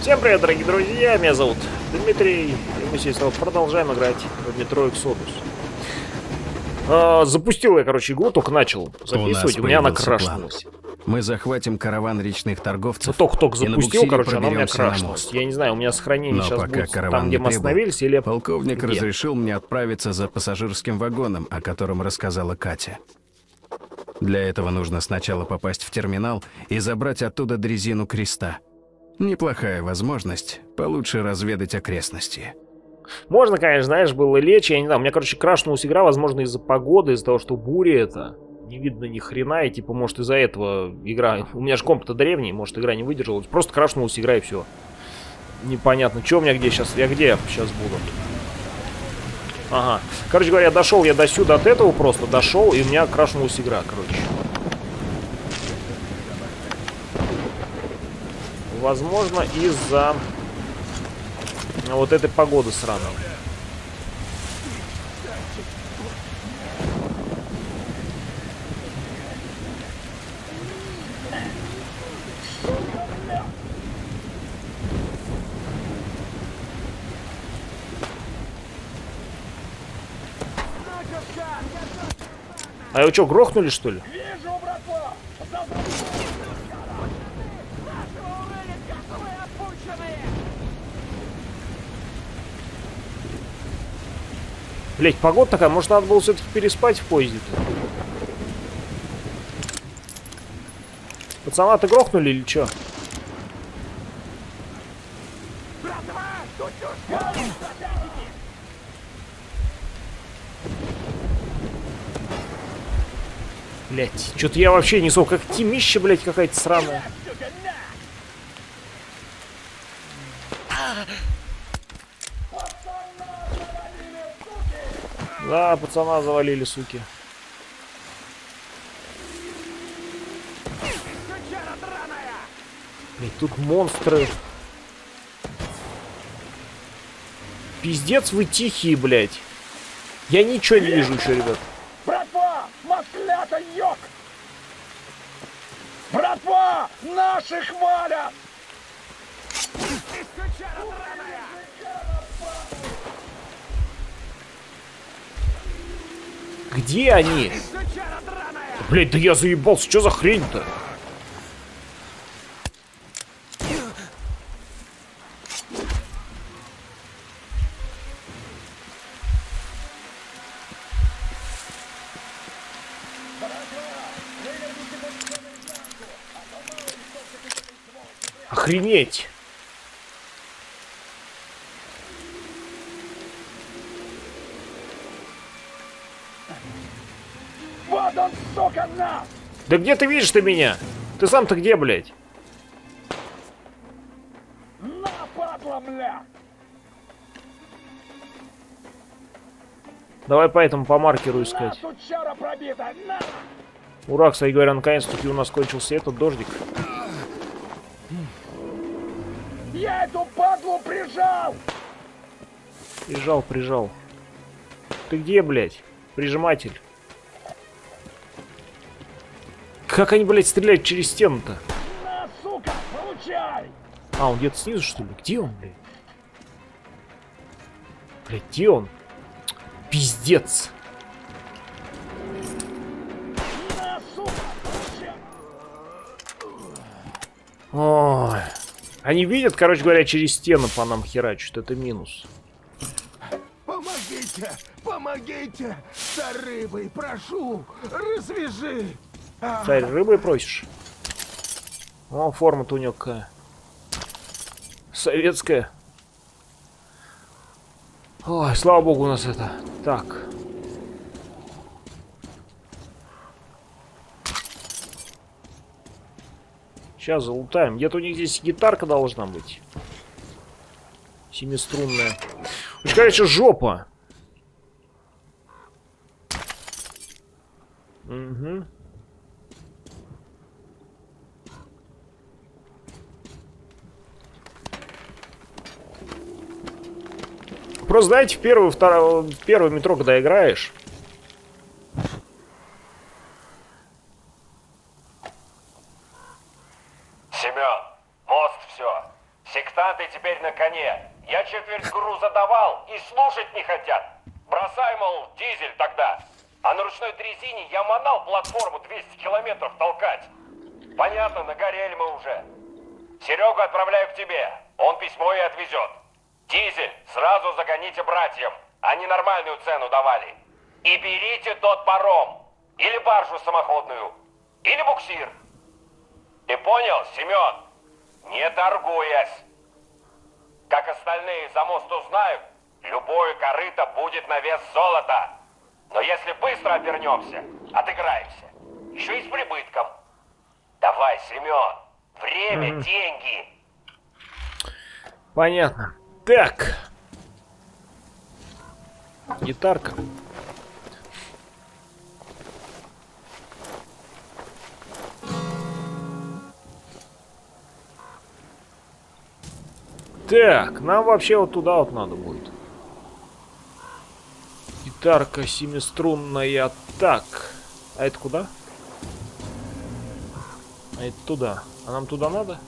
Всем привет, дорогие друзья, меня зовут Дмитрий, и мы сегодня продолжаем играть в метро Exodus. А, запустил я, короче, игру, только начал записывать, у, у меня она крашнулась. Мы захватим караван речных торговцев. Ну, только-только запустил, короче, она у меня крашнулась. Я не знаю, у меня сохранение Но сейчас будет там, где мы остановились, или... Полковник где? разрешил мне отправиться за пассажирским вагоном, о котором рассказала Катя. Для этого нужно сначала попасть в терминал и забрать оттуда дрезину креста. Неплохая возможность получше разведать окрестности. Можно, конечно, знаешь, было лечь, я не знаю, у меня, короче, крашнулась игра, возможно, из-за погоды, из-за того, что буря это. Не видно ни хрена, и типа, может, из-за этого игра... У меня же комп-то древний, может, игра не выдержала. Просто крашнулась игра, и все. Непонятно, что у меня где сейчас, я где сейчас буду. Ага. Короче говоря, дошел я до сюда от этого просто, дошел, и у меня крашнулась игра, короче. Возможно, из-за вот этой погоды сраной. А его что, грохнули, что ли? Блять, погода такая, может надо было все-таки переспать в поезде-то? Пацана-то грохнули или что? Блять, что-то я вообще несу, как тимища, блять, какая-то сраная. Да, пацана завалили, суки. Блин, тут монстры. Пиздец вы тихие, блядь. Я ничего не вижу еще, ребят. Братва! Маслята йог! Братва! Наших валят! Где они? Блять, да я заебался, что за хрень-то? Охренеть! Да где ты видишь ты меня? Ты сам-то где, блядь? На, падла, бля! Давай поэтому по маркеру искать. На, пробита, на! Ура, кстати говоря, наконец-таки у нас кончился этот дождик. Я эту падлу прижал! Прижал, прижал. Ты где, блядь? Прижиматель. Как они, блядь, стреляют через стену-то? А, он где-то снизу, что ли? Где он, блядь? Блядь, где он? Пиздец. На, сука, Ой. Они видят, короче говоря, через стену по нам херачат. Это минус. Помогите! Помогите! За рыбой, прошу! Развяжи! Царь, рыбой просишь? О, форма-то у него какая. Советская. Ой, слава богу у нас это. Так. Сейчас залутаем. Где-то у них здесь гитарка должна быть. Семиструнная. Уж, конечно, жопа. Угу. Просто, знаете, в первый, второй, первый метро, когда играешь... Семен, мост все. Сектанты ты теперь на коне. Я четверть груза давал и слушать не хотят. Бросай, мол, дизель тогда. А на ручной дрезине я манал платформу 200 километров толкать. Понятно, нагорели мы уже. Серегу отправляю к тебе. Он письмо и отвезет. Дизель сразу загоните братьям. Они нормальную цену давали. И берите тот паром. Или баржу самоходную. Или буксир. Ты понял, Семен? Не торгуясь. Как остальные за мост узнают, любое корыто будет на вес золота. Но если быстро обернемся, отыграемся. Еще и с прибытком. Давай, Семен. Время, деньги. Понятно. Так. Гитарка. Так, нам вообще вот туда вот надо будет. Гитарка семиструнная. Так. А это куда? А это туда. А нам туда надо?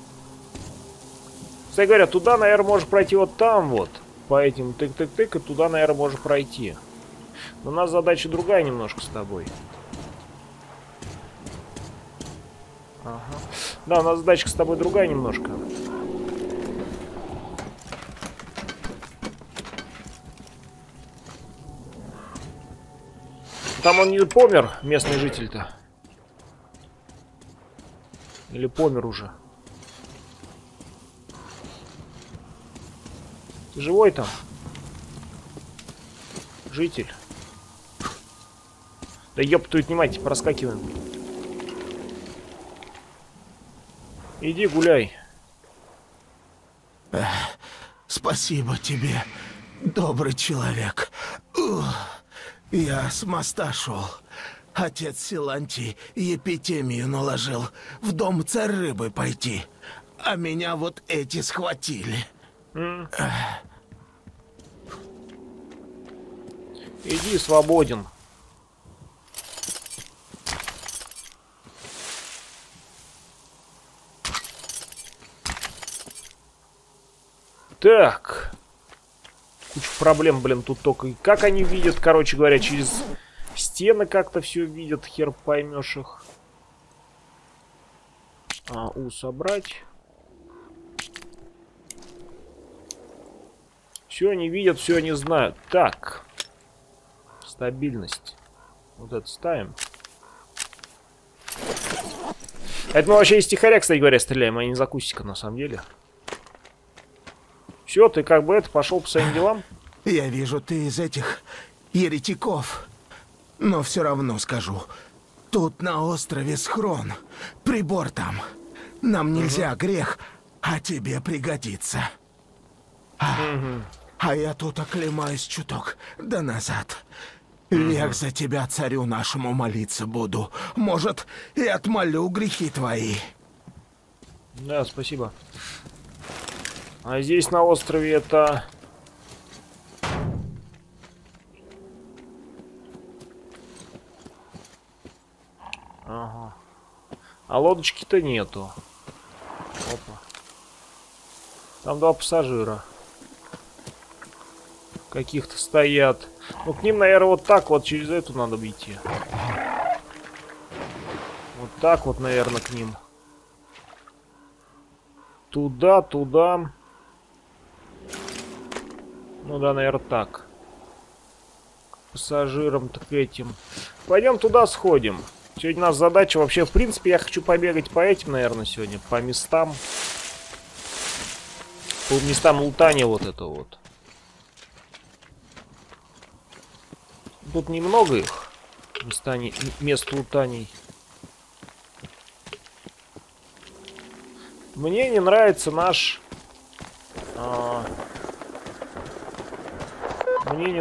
Кстати говоря, туда, наверное, можешь пройти вот там вот. По этим тык-тык-тык, и туда, наверное, можешь пройти. Но у нас задача другая немножко с тобой. Ага. Да, у нас задачка с тобой другая немножко. Там он не помер, местный житель-то. Или помер уже. Ты живой там? Житель. Да ёб твою мать, проскакиваем. Иди гуляй. Спасибо тебе, добрый человек. Я с моста шел. Отец Силантий епитемию наложил в дом царь рыбы пойти. А меня вот эти схватили. Иди свободен. Так. Куча проблем, блин, тут только... Как они видят, короче говоря, через стены как-то все видят, хер поймешь их. А, У собрать. Все они видят, все они знают. Так. Стабильность. Вот это ставим. Это мы вообще из тихоря, кстати говоря, стреляем, а не за кустика, на самом деле. Все, ты как бы это, пошел по своим делам. Я вижу, ты из этих еретиков. Но все равно скажу. Тут на острове схрон. Прибор там. Нам нельзя грех, а тебе пригодится. А, а я тут оклемаюсь чуток, да назад. Век за тебя, царю нашему, молиться буду. Может, и отмолю грехи твои. Да, спасибо. А здесь на острове это... Ага. А лодочки-то нету. Опа. Там два пассажира. Каких-то стоят. Ну, к ним, наверное, вот так вот через эту надо идти. Вот так вот, наверное, к ним. Туда, туда. Ну да, наверное, так. К пассажирам, так этим. Пойдем туда сходим. Сегодня у нас задача вообще, в принципе, я хочу побегать по этим, наверное, сегодня. По местам. По местам лутания вот это вот. Тут немного их. Места не- мест лутаний. Мне не нравится наш... а, мне не...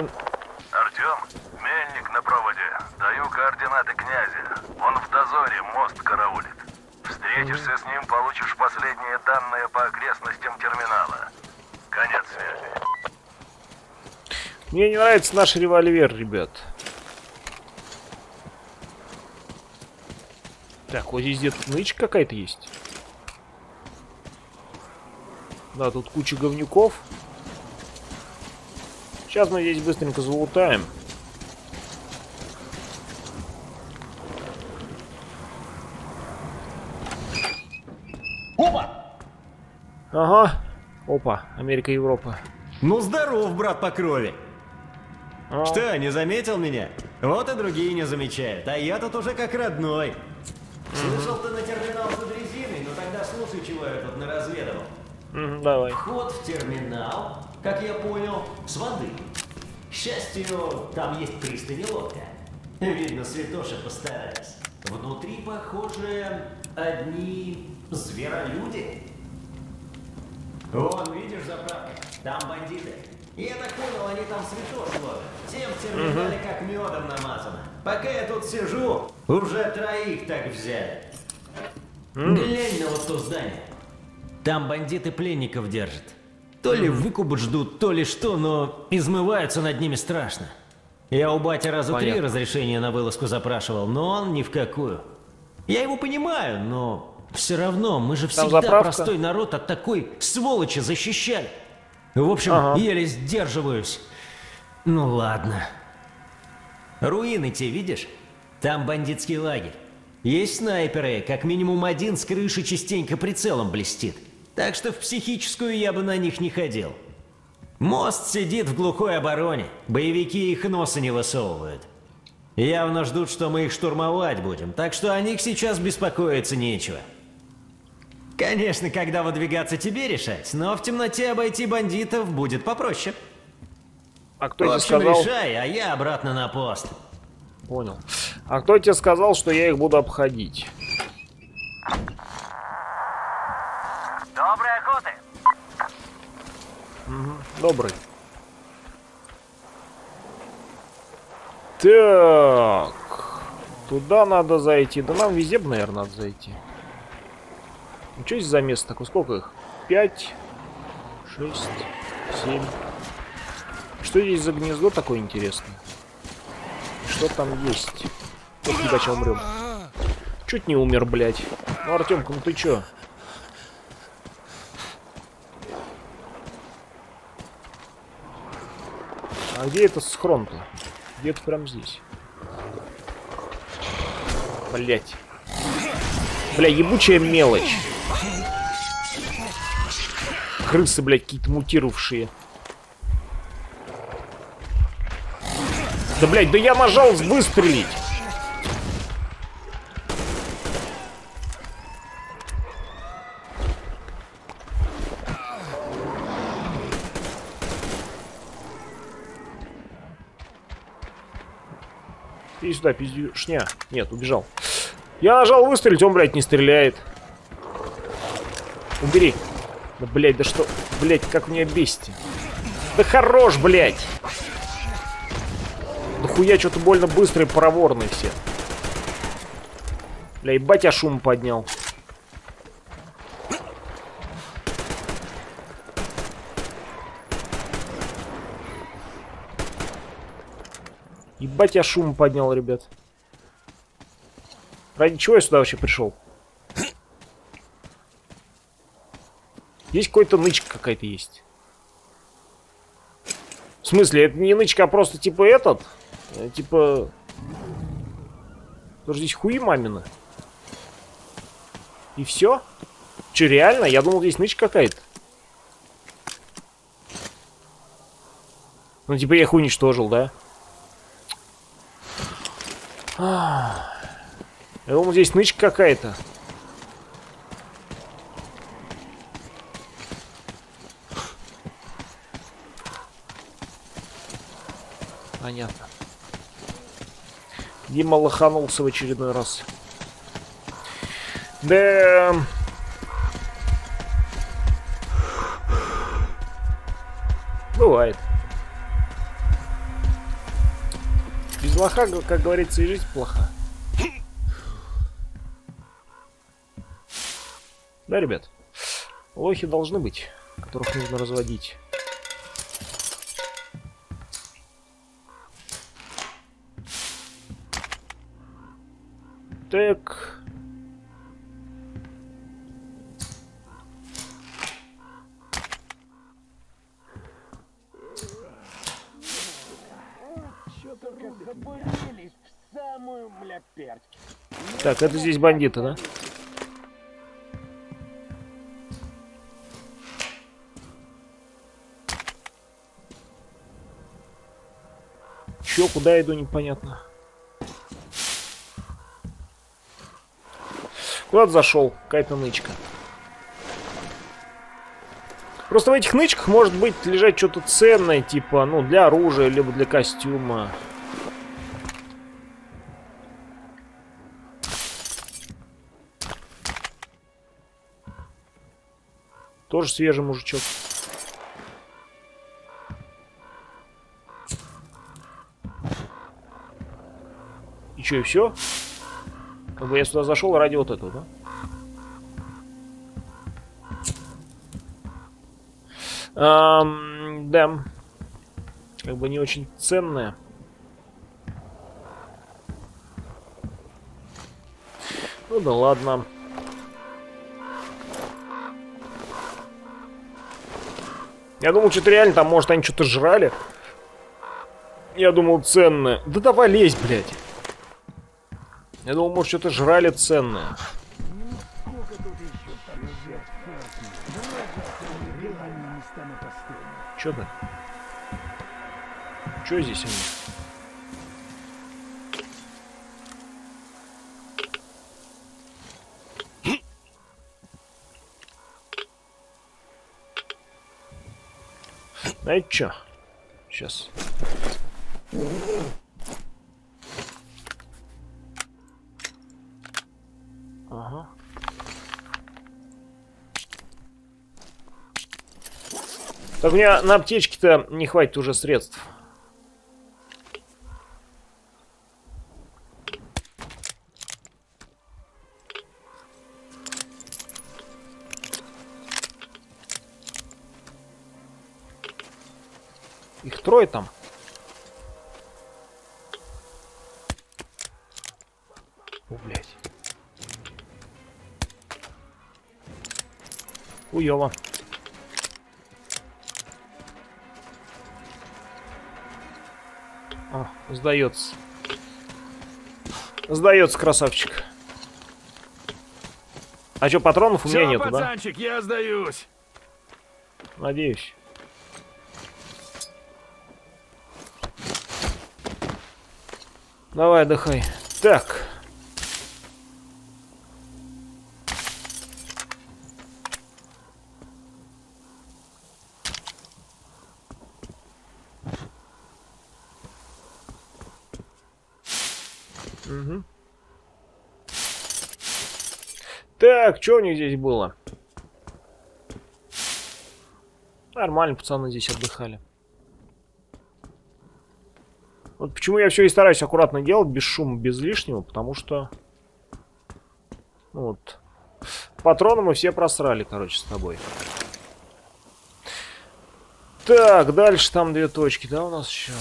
Артем, мельник на проводе. Даю координаты князя. Он в дозоре, мост караулит. Встретишься с ним, получишь последние данные по окрестностям терминала. Конец связи. Мне не нравится наш револьвер, ребят. Так, вот здесь где-то нычка какая-то есть. Да, тут куча говнюков. Сейчас мы здесь быстренько залутаем. Опа! Ага. Опа, Америка, Европа. Ну здоров, брат по крови. А, Что, не заметил меня? Вот и другие не замечают, а я тут уже как родной. Слышал ты на терминал за дрезиной, но тогда слушай, чего я тут наразведывал. мгм, давай. Вход в терминал, как я понял, с воды. К счастью, там есть пристань и лодка. Видно, святоши постарались. Внутри, похоже, одни зверолюди. Вон, видишь заправка? Там бандиты. Я так понял, они там святош ловят. Тем в терминале как медом намазано. Пока я тут сижу, уже троих так взяли. Глянь на вот то здание. Там бандиты пленников держат. То ли выкуп ждут, то ли что, но измываются над ними страшно. Я у бати раза три Понятно. разрешение на вылазку запрашивал, но он ни в какую. Я его понимаю, но все равно мы же Там всегда заправка. простой народ от такой сволочи защищали. В общем, Ага. еле сдерживаюсь. Ну ладно. Руины те видишь? Там бандитский лагерь. Есть снайперы, как минимум один с крыши частенько прицелом блестит. Так что в психическую я бы на них не ходил. Мост сидит в глухой обороне. Боевики их носа не высовывают. Явно ждут, что мы их штурмовать будем, так что о них сейчас беспокоиться нечего. Конечно, когда выдвигаться тебе решать, но в темноте обойти бандитов будет попроще. А кто В тебе общем, сказал? решай, а я обратно на пост. Понял. А кто тебе сказал, что я их буду обходить? Доброй охоты! Добрый. Так. Туда надо зайти. Да нам везде, наверное, надо зайти. Ну, что здесь за место такое? Сколько их? Пять, шесть, семь. Что здесь за гнездо такое интересное? Что там есть? Ох, ебача, умрем. Чуть не умер, блядь. Ну, Артемка, ну ты чё? А где это схрон-то? Где-то прям здесь. Блять. Бля, ебучая мелочь. Крысы, блядь, какие-то мутировавшие. Да, блядь, да я нажал выстрелить. Иди сюда, пиздюшня. Нет, убежал. Я нажал выстрелить, он, блядь, не стреляет. Убери. Да, блядь, да что... Блядь, как у меня. Да хорош, блядь. Да хуя что-то больно быстрые, проворные все. Бля, ебать я шум поднял. Ебать я шум поднял, ребят. Ради чего я сюда вообще пришел? Есть какой-то нычка какая-то есть. В смысле, это не нычка, а просто типа этот? Э, Типа... Тоже здесь хуи мамина. И все? Че, реально? Я думал, здесь нычка какая-то. Ну, типа, я их уничтожил, да? Я думал, здесь нычка какая-то. Понятно. Дима лоханулся в очередной раз. Да. Бывает. Без лоха, как говорится, и жизнь плоха. Да, ребят? Лохи должны быть, которых нужно разводить. Тек. Так, это здесь бандиты, да? Чё, куда иду, непонятно. Куда-то зашел, какая-то нычка. Просто в этих нычках может быть лежать что-то ценное, типа, ну, для оружия, либо для костюма. Тоже свежий мужичок. И что, и все? Я сюда зашел ради вот этого, да? Эм, да. Как бы не очень ценная. Ну да ладно. Я думал, что-то реально там, может, они что-то жрали. Я думал, ценное. Да давай лезь, блядь. Я думал, может, что-то жрали ценное. Чё ты? Чё здесь они? Знаете что? Сейчас. Так у меня на аптечке-то не хватит уже средств. Их трое там. О, блядь. Хуёво. Сдается. Сдается, красавчик. А что, патронов у меня Все, нету, да? пацанчик, я сдаюсь. Надеюсь. Давай, отдыхай. Так. Так, что у них здесь было? Нормально, пацаны здесь отдыхали. Вот почему я все и стараюсь аккуратно делать, без шума, без лишнего, потому что... Ну вот. Патроны мы все просрали, короче, с тобой. Так, дальше там две точки, да, у нас еще?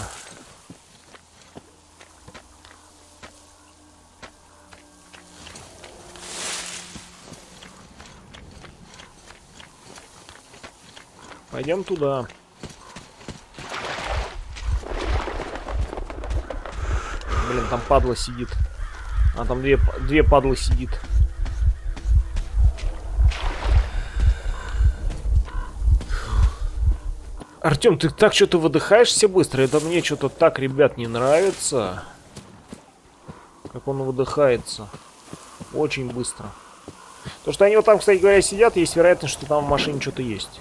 Пойдем туда. Блин, там падла сидит. А там две, две падлы сидит. Артем, ты так что-то выдыхаешься быстро. Это мне что-то так, ребят, не нравится. Как он выдыхается. Очень быстро. То, что они вот там, кстати говоря, сидят, есть вероятность, что там в машине что-то есть.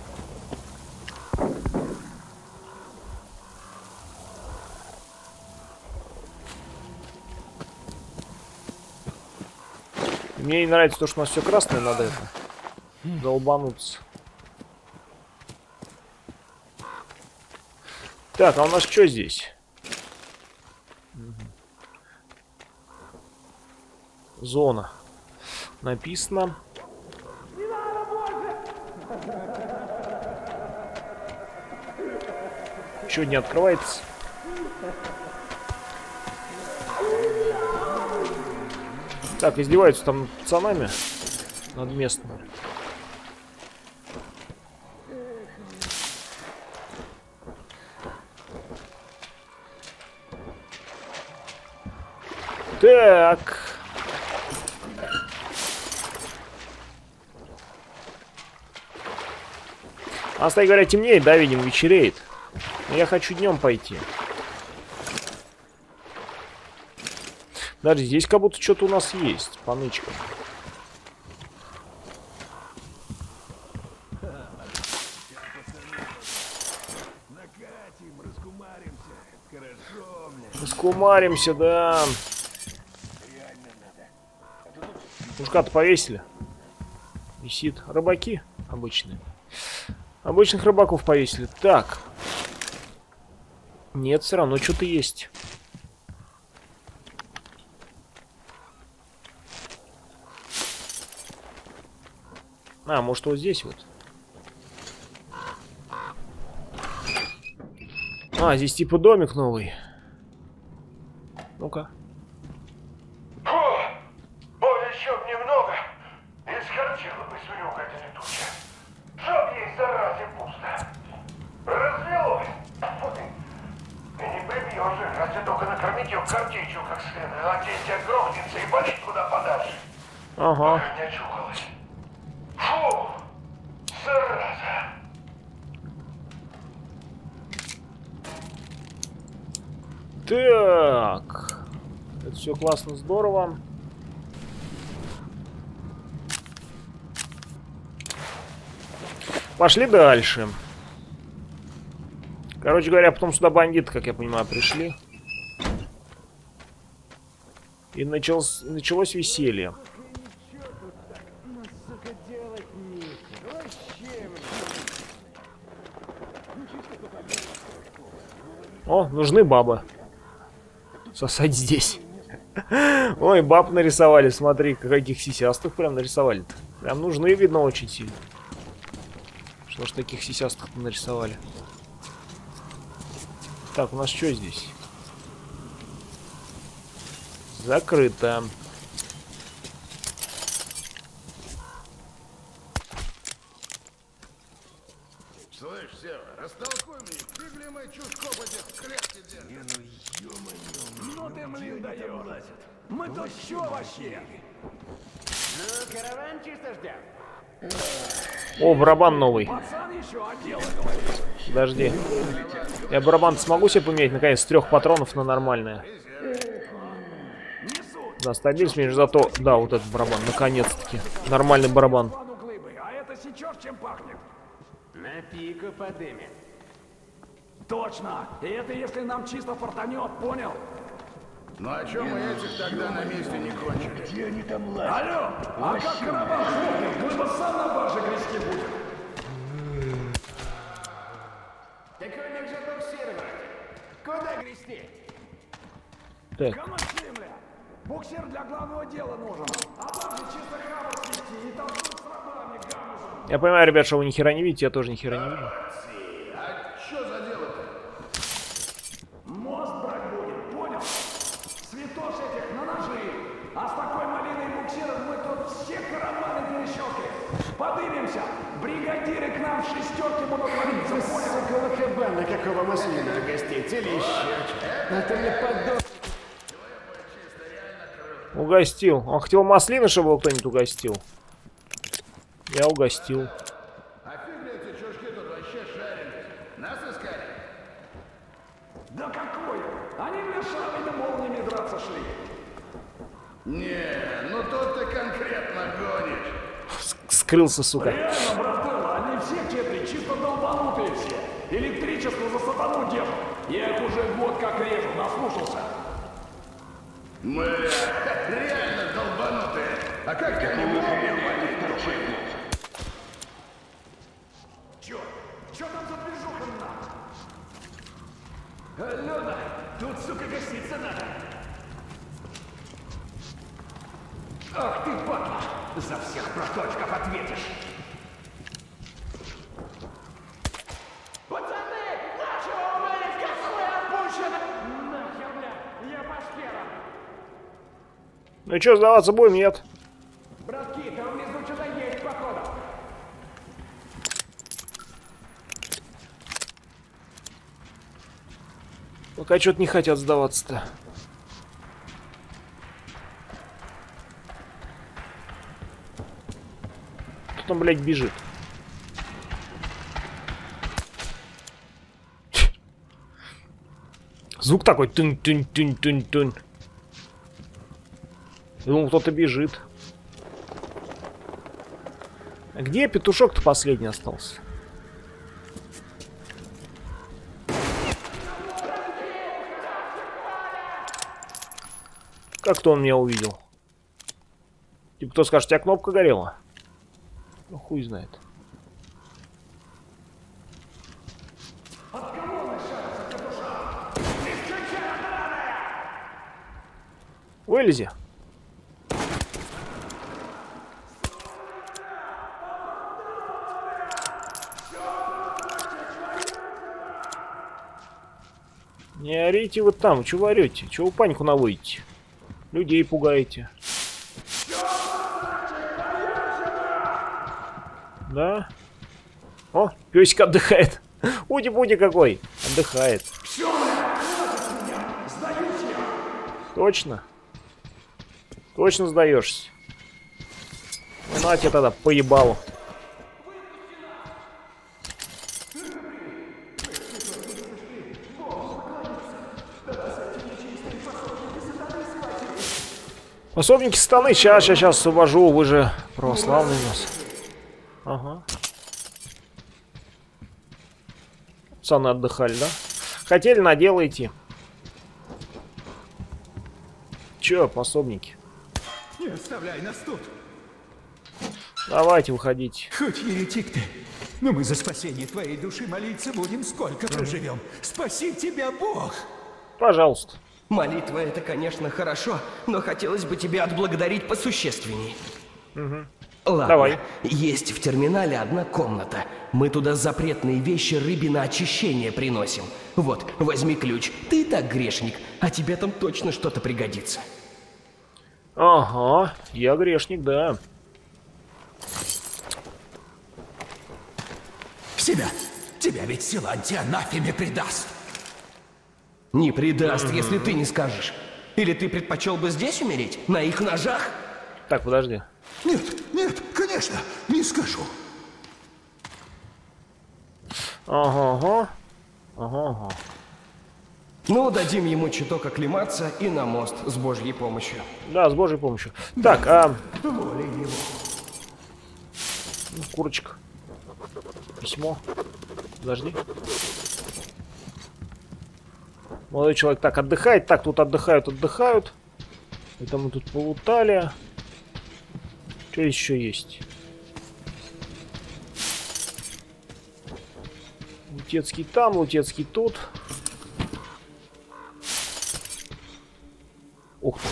Мне не нравится то, что у нас все красное, надо это. Долбануться. Так, а у нас что здесь? Зона. Написано. Что не открывается? Так, издеваются там над пацанами. Над местными. Так. А, кстати говоря, темнеет, да, видимо, вечереет. Но я хочу днем пойти. Даже здесь как будто что-то у нас есть, по нычкам. Раскумаримся, да. Мужика-то повесили. Висит. Рыбаки обычные. Обычных рыбаков повесили. Так. Нет, все равно что-то есть. А, может вот здесь вот. А, здесь типа домик новый. Ну-ка. Фу! Вот еще б немного. Исхорчила бы свирюка эта летучая. Чтоб ей заразе пусто. Развелось. Фу ты. Ты не прибьешь же, разве только накормить ее картечью как следует. А здесь тебя грохнется и болит куда подальше. Ага. Не очухалась. Фу! Зараза! Так. Это все классно, здорово. Пошли дальше. Короче говоря, потом сюда бандиты, как я понимаю, пришли. И началось, началось веселье. О, нужны бабы. Сосать здесь. Ой, баб нарисовали, смотри, каких сисястых прям нарисовали -то. Прям нужны, видно, очень сильно. Что ж таких сисястых нарисовали? Так, у нас что здесь? Закрыто. Слышь, Сева, растолкуй мне, фиг ли мы чушь копоть в клетке держим? Ну ты, блин, даешь. Мы тут что вообще? О, барабан новый. Подожди. Я барабан смогу себе поменять, наконец, с трех патронов на нормальное. Да, стабильность меньше, зато... Да, вот этот барабан, наконец-таки. Нормальный барабан. На пику подымет. Точно! И это если нам чисто фортанет, понял? Ну а чем мы этих тогда на месте не кончили? Где они там Алло! А как караван ходит? Глыба сам на барже грести будет. Так у них же буксировать. Куда грести? Так, Камаши, бля! Буксир для главного дела нужен. А барже чисто хабар свести и там с рабами гамузом. я понимаю, ребят, что вы ни хера не видите, я тоже ни хера не вижу. А что за дело-то? Мост брать будем, понял? Святош этих на ножи. А с такой малиной буксиром мы тут все караваны перещелкаем. Подымемся. Бригадиры к нам в шестерке будут ловиться, понял? Колокобана какого маслина гостить или еще А то мне подох. Угостил. Он хотел маслины, чтобы его кто-нибудь угостил. Я угостил. А фиг ли эти чушки тут вообще шарились? Нас искали? Да какое? Они мне шарами молниями драться шли. Не, ну тут ты конкретно гонишь. Скрылся, сука. Реально, брателло, они все четыре чисто долбанутые все. Электричество за сатану держат. Я их уже год как режу, наслушался. Мы реально долбанутые. А как ты они молнию болит Чё? Чё там за движуха на? Алена, тут, сука, гоститься надо. Ах ты, падла! За всех проточков ответишь. Ну и что, сдаваться будем? Нет. Братки, там внизу что-то есть, походу. Пока что-то не хотят сдаваться-то. Кто там, блядь, бежит? Звук такой тын-тын-тын-тын-тын. Думал, кто-то бежит. Где петушок-то последний остался? Как-то он меня увидел. Типа, кто скажет, у тебя кнопка горела? Ну, хуй знает. Вылези. Орите вы там, чего орете? Чего панику наводите? Людей пугаете. Да? О, песик отдыхает. Уди-буди какой. Отдыхает. Точно? Точно сдаешься? Ну, на тебе тогда поебалу. Пособники станы, сейчас, сейчас, сейчас освобожу, вы же православный у нас. Ага. Пацаны отдыхали, да? Хотели на дело идти. Че, пособники? Не оставляй нас тут. Давайте, выходите. Хоть еретик ты, но мы за спасение твоей души молиться будем, сколько проживем. Спаси тебя, Бог! Пожалуйста. Молитва это, конечно, хорошо, но хотелось бы тебя отблагодарить посущественней. Ладно, Давай. есть в терминале одна комната. Мы туда запретные вещи рыбе на очищение приносим. Вот, возьми ключ. Ты и так грешник, а тебе там точно что-то пригодится. Ага, я грешник, да. Себя, тебя ведь Силантия анафеме предаст. Не предаст, если ты не скажешь. Или ты предпочел бы здесь умереть? На их ножах? Так, подожди. Нет, нет, конечно, не скажу. Ага, ага. Ага, ага. Ну, дадим ему чуток оклематься и на мост с божьей помощью. Да, с божьей помощью. Так, а... Ну, Курочка. Письмо. Подожди. Молодой человек так отдыхает. Так, тут отдыхают, отдыхают. Это мы тут полутали. Что еще есть? Лутецкий там, Лутецкий тут. Ух ты.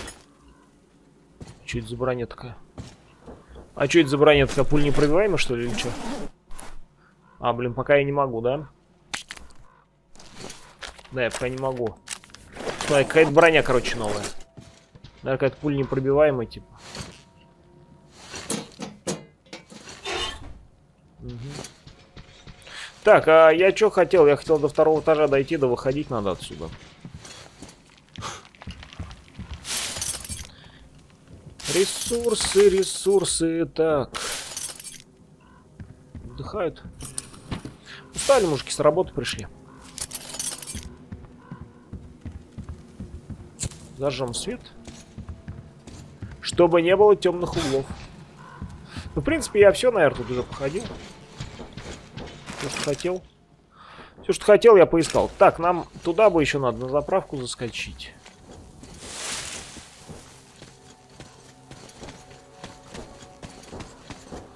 Что это за броня такая? А что это за броня такая? Пуль непробиваемая, что ли, или что? А, блин, пока я не могу, да? Да, я пока не могу. Смотри, какая-то броня, короче, новая. Да, какая-то пуль непробиваемая, типа. Мгм. Так, а я что хотел? Я хотел до второго этажа дойти, да выходить надо отсюда. Ресурсы, ресурсы, так. Отдыхают. Устали мужики, с работы пришли. Зажжем свет. Чтобы не было темных углов. Ну, в принципе, я все, наверное, тут уже походил. Все, что хотел. Все, что хотел, я поискал. Так, нам туда бы еще надо на заправку заскочить.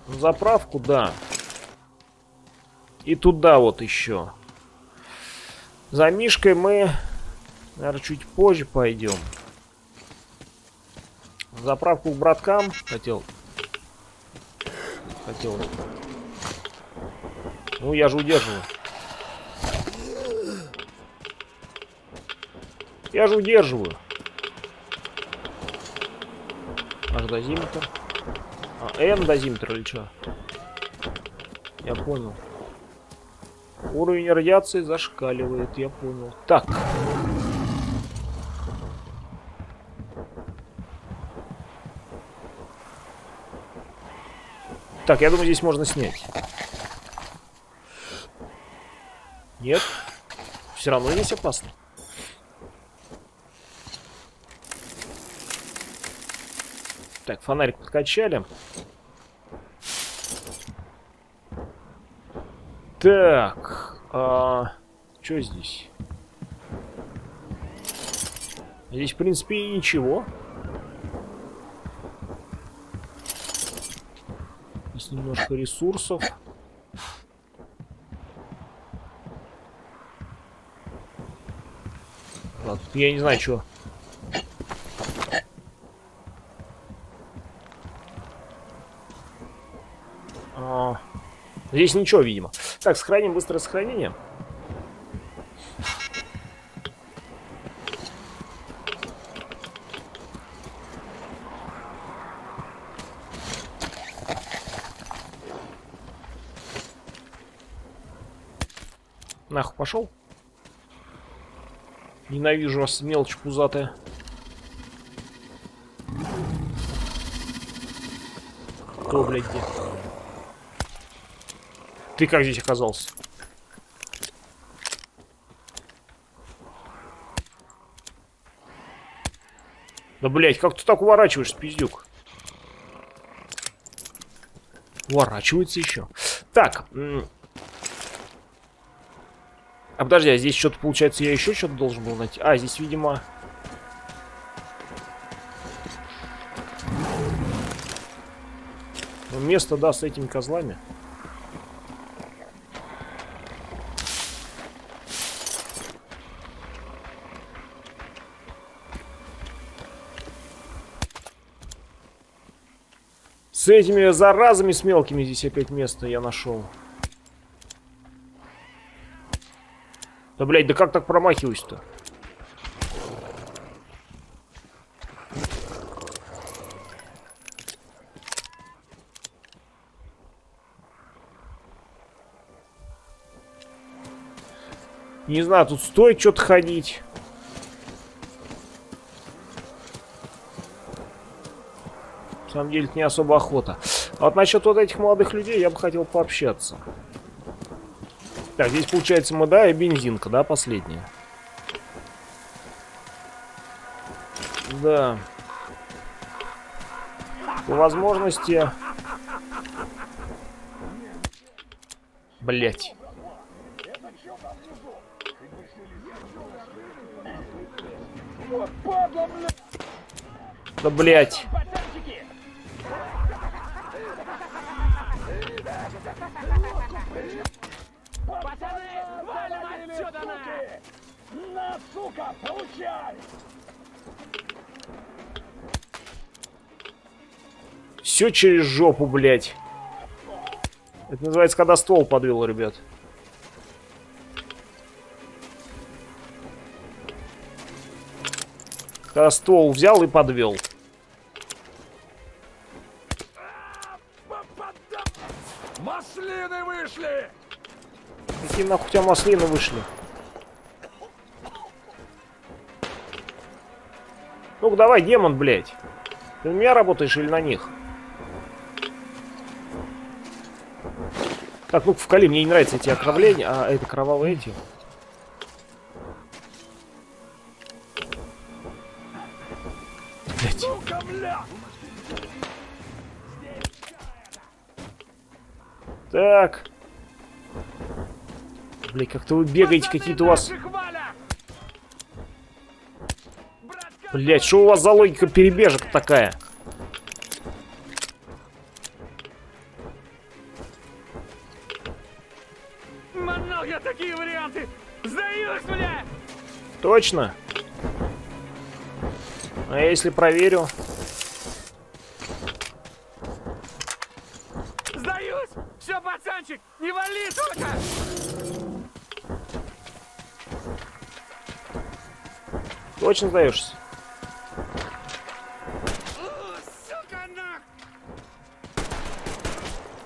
Заправку, да. И туда вот еще. За Мишкой мы, наверное, чуть позже пойдем. Заправку к браткам хотел. Хотел. Ну, я же удерживаю. Я же удерживаю. Аж дозиметр. А, N дозиметр или что? Я понял. Уровень радиации зашкаливает, я понял. Так. Так, я думаю, здесь можно снять. Нет? Все равно здесь опасно. Так, фонарик подкачали. Так, а, что здесь? Здесь, в принципе, и ничего. Немножко ресурсов. Ладно, я не знаю, что. А, здесь ничего, видимо. Так, сохраним быстрое сохранение. Нахуй пошел. Ненавижу вас, мелочь пузатая. Кто, блядь, где? Ты как здесь оказался? Да, блядь, как ты так уворачиваешься, пиздюк? Уворачивается еще. Так. А подожди, а здесь что-то, получается, я еще что-то должен был найти? А, здесь, видимо... Ну, место, да, с этими козлами. С этими заразами с мелкими здесь опять место я нашел. Да, блядь, да как так промахиваюсь-то? Не знаю, тут стоит что-то ходить. На самом деле, это не особо охота. А вот насчет вот этих молодых людей я бы хотел пообщаться. Так, здесь получается мы, да, и бензинка, да, последняя. Да. По возможности... Блять. Да блять. Все через жопу, блядь. Это называется, когда ствол подвел, ребят. Когда ствол взял и подвел. Маслины вышли! Какие нахуй у тебя маслины вышли? Ну-ка давай, демон, блядь. Ты у меня работаешь или на них? Так, ну-ка вкали, мне не нравятся эти отравления, а это кровавые эти. Блядь. Так. Блядь, как-то вы бегаете, какие-то у вас... Блять, что у вас за логика перебежек такая? Точно? А если проверю? Сдаюсь! Все, пацанчик, не вали только! Точно сдаешься?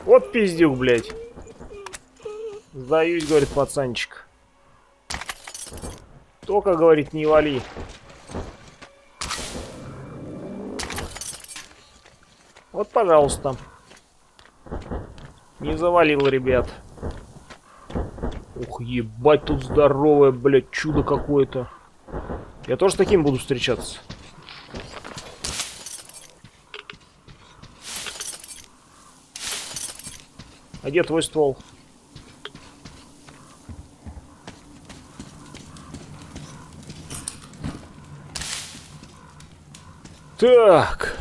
Вот пиздюк, блядь. Сдаюсь, говорит пацанчик. Только, говорит, не вали. Вот, пожалуйста. Не завалил, ребят. Ух, ебать, тут здоровое, блядь, чудо какое-то. Я тоже с таким буду встречаться. А где твой ствол? Так.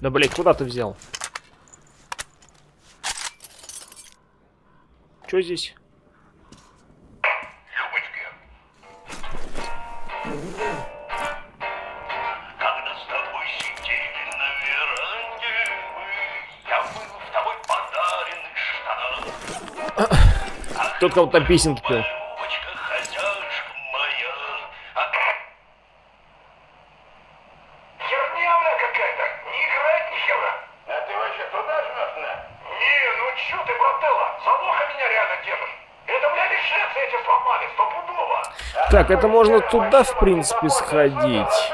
Да, блядь, куда ты взял? Что здесь? Когда эти сломали, стопудово. Так, это можно туда, в принципе, сходить.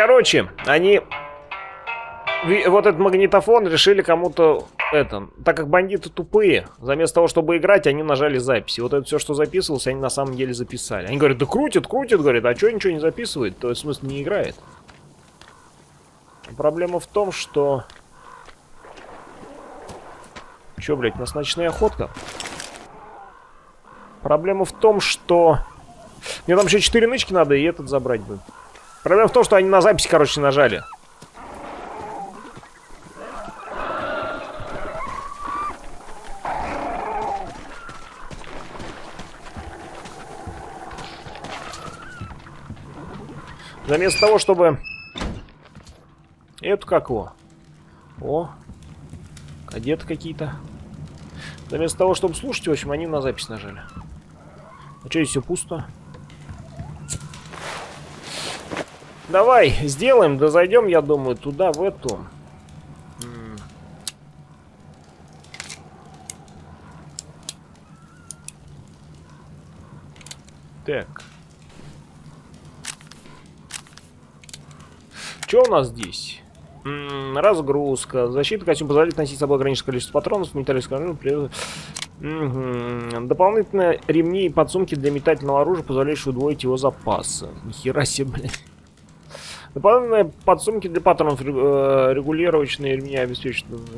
Короче, они... Вот этот магнитофон решили кому-то... Это, так как бандиты тупые, заместо того, чтобы играть, они нажали записи. Вот это все, что записывалось, они на самом деле записали. Они говорят, да крутит, крутит, говорит, а что ничего не записывает? То есть, в смысле, не играет. Проблема в том, что... Че, блядь, у нас ночная охотка? Проблема в том, что... Мне там еще 4 нычки надо, и этот забрать бы. Проблема в том, что они на записи, короче, нажали. Заместо того, чтобы... Это как его? О, кадеты какие-то. Заместо того, чтобы слушать, в общем, они на запись нажали. А что здесь все пусто? Давай, сделаем, да зайдем, я думаю, туда, в эту. Так. Что у нас здесь? Разгрузка. Защита костюм позволяет носить с собой ограниченное количество патронов, металлическое оружие, Мгм. Дополнительно ремни и подсумки для метательного оружия, позволяющие удвоить его запасы. Нихера себе, блядь. Дополнительные подсумки для патронов э, регулировочные ремни обеспечивают.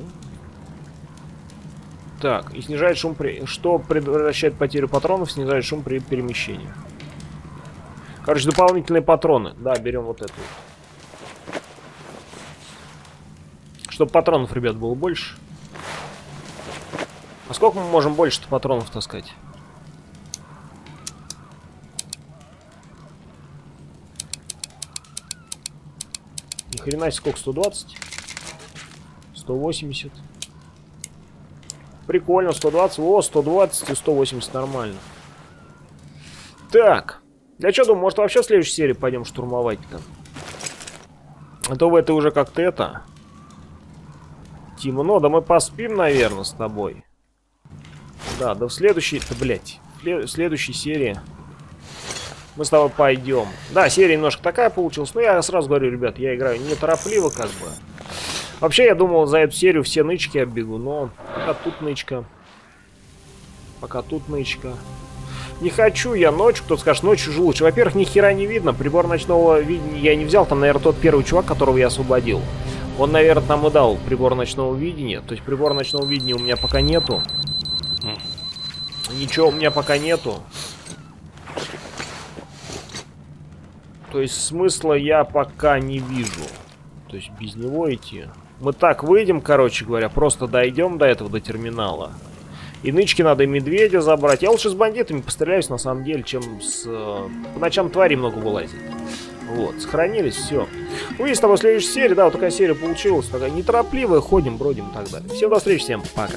Так, и снижает шум при... Что предотвращает потерю патронов, снижает шум при перемещении. Короче, дополнительные патроны. Да, берем вот эту. Чтобы патронов, ребят, было больше. А сколько мы можем больше-то патронов таскать? Хрена сколько? 120? 180. Прикольно, 120. О, 120 и 180 нормально. Так. Я что думаю, может вообще в следующей серии пойдем штурмовать-то? А то в этой уже как-то это... Темно, да мы поспим, наверное, с тобой. Да, да в следующей... В сле- в следующей серии мы с тобой пойдем. Да, серия немножко такая получилась. Но я сразу говорю, ребят, я играю неторопливо, как бы. Вообще, я думал, за эту серию все нычки оббегу, но а тут нычка. Пока тут нычка. Не хочу я ночью, кто скажет, ночью же лучше. Во-первых, ни хера не видно, прибор ночного видения я не взял, там, наверное, тот первый чувак, которого я освободил. Он, наверное, нам и дал прибор ночного видения. То есть прибор ночного видения у меня пока нету. Ничего у меня пока нету. То есть смысла я пока не вижу. То есть без него идти. Мы так выйдем, короче говоря, просто дойдем до этого, до терминала. И нычки надо и медведя забрать. Я лучше с бандитами постреляюсь, на самом деле, чем с... Э, по ночам твари много вылазит. Вот, сохранились, все. Увидимся с тобой в следующей серии. Да, вот такая серия получилась. Такая неторопливая, ходим, бродим и так далее. Всем до встречи, всем пока.